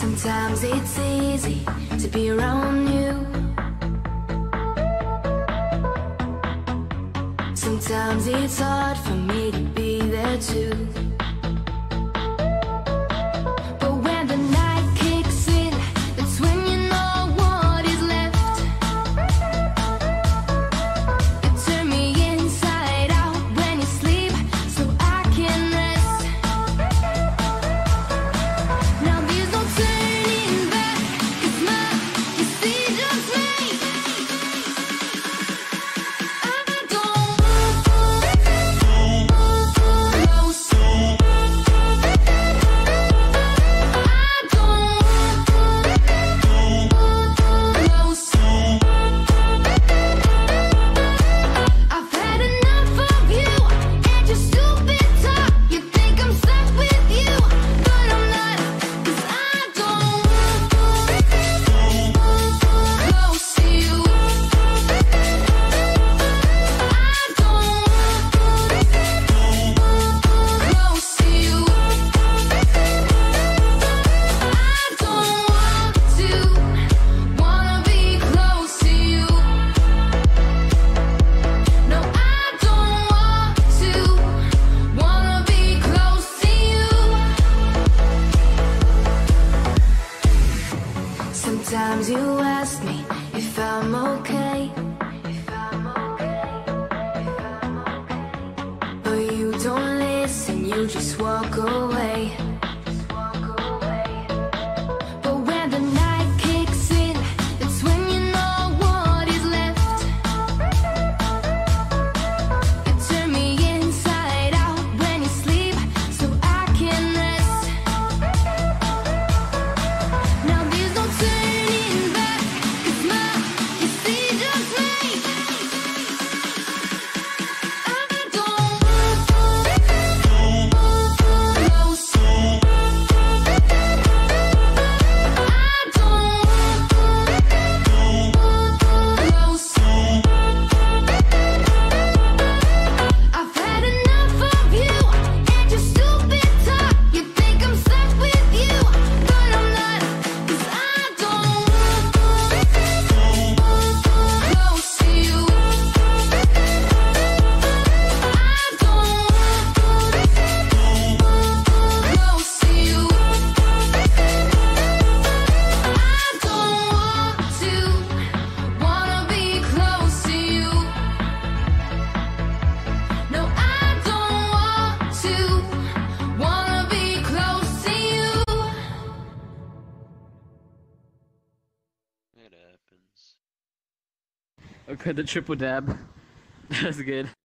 Sometimes it's easy to be around you. Sometimes it's hard for me to be there too. Sometimes you ask me if I'm okay. If I'm okay, if I'm okay. But you don't listen, you just walk away. It happens. Okay, the triple dab. That's good.